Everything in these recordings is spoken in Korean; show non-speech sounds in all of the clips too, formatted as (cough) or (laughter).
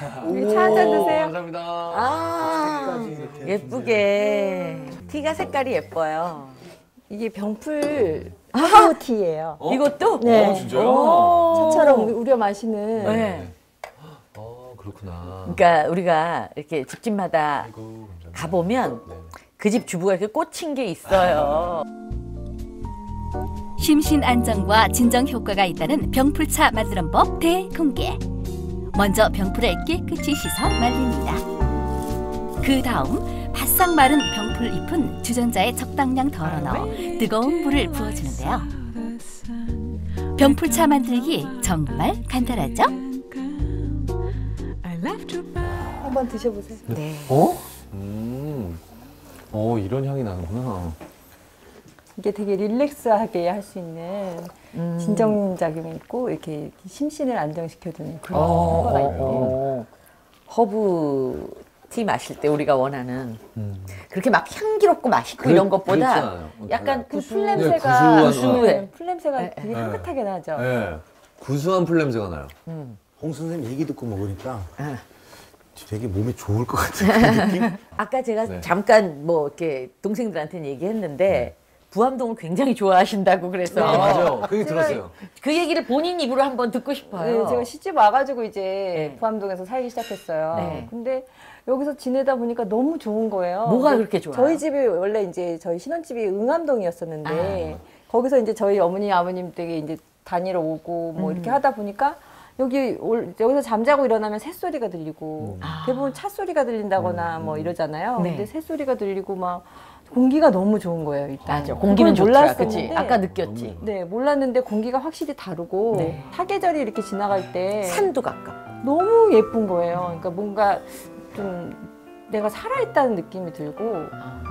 차 한 잔 드세요. 감사합니다. 아, 예쁘게. 티가 색깔이 예뻐요. 이게 병풀 허브티예요. 어? 이것도? 네. 어, 진짜요? 오. 차처럼 우려 마시는 네. 어, 그렇구나. 그러니까 우리가 이렇게 집집마다 아이고. 가보면 네. 그집 주부가 이렇게 꽂힌 게 있어요. 심신 안정과 진정 효과가 있다는 병풀차 만드는 법 대공개. 먼저 병풀을 깨끗이 씻어 말립니다. 그 다음 바싹 마른 병풀 잎은 주전자에 적당량 덜어 넣어 뜨거운 물을 부어주는데요. 병풀차 만들기 정말 간단하죠? 한번 드셔보세요. 네. 어? 음. 어, 이런 향이 나는구나. 이게 되게 릴렉스하게 할 수 있는 음. 진정 작용이 있고 이렇게 심신을 안정시켜주는 그런 어, 효과가 어, 있대요. 어. 허브 티 마실 때 우리가 원하는 음. 그렇게 막 향기롭고 맛있고 그렇- 이런 것보다. 약간 그 풀 네, 냄새가 구수한, 네, 풀 냄새가 네, 되게 네. 향긋하게 나죠. 네. 구수한 풀 냄새가 나요. 음. 홍 선생님 얘기 듣고 먹으니까 아. 되게 몸에 좋을 것 같은 그 느낌? (laughs) 아까 제가 네. 잠깐 뭐 이렇게 동생들한테는 얘기했는데 부암동을 굉장히 좋아하신다고 그래서 아, 맞아요. 그 얘기 제가- 들었어요. 그 얘기를 본인 입으로 한번 듣고 싶어요. 네, 제가 시집 와가지고 이제 네. 부암동에서 살기 시작했어요. 네. 근데 여기서 지내다 보니까 너무 좋은 거예요. 뭐가 그렇게 좋아요? 저희 집이 원래 이제 저희 신혼집이 응암동이었었는데 거기서 이제 저희 어머니 아버님 댁에 이제 다니러 오고 뭐 이렇게 하다 보니까 여기 올, 여기서 잠자고 일어나면 새소리가 들리고 아. 대부분 차 소리가 들린다거나 뭐 이러잖아요. 네. 근데 새소리가 들리고 막 공기가 너무 좋은 거예요. 일단 맞아. 공기는 좋더라. 그치? 아까 느꼈지. 네 몰랐는데 공기가 확실히 다르고 네. 사계절이 이렇게 지나갈 때 산도 가깝고. 너무 예쁜 거예요. 그러니까 뭔가 좀 내가 살아있다는 느낌이 들고,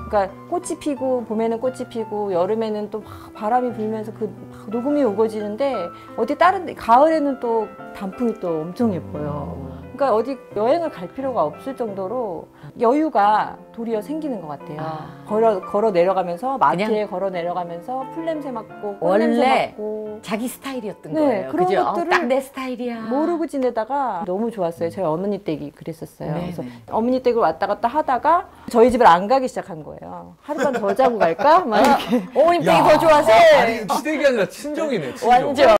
그러니까 꽃이 피고 봄에는 꽃이 피고 여름에는 또 막 바람이 불면서 그막 녹음이 우거지는데 어디 다른 데 가을에는 또 단풍이 또 엄청 예뻐요. 그러니까 어디 여행을 갈 필요가 없을 정도로 여유가 도리어 생기는 것 같아요. 아. 걸어 걸어 내려가면서 마트에 걸어 내려가면서 풀 냄새 맡고 꽃 원래 냄새 맡고 자기 스타일이었던 네, 거예요. 그런 그죠? 것들을 딱내 스타일이야. 모르고 지내다가 너무 좋았어요. 저희 어머니 댁이 그랬었어요. 네, 그래서 네. 어머니 댁을 왔다 갔다 하다가 저희 집을 안 가기 시작한 거예요. 하룻밤 더 자고 갈까? 막 (laughs) 이렇게. 어머님 댁이 더 좋아서 아니, 시댁이 아니라 친정이네, 친정. 완전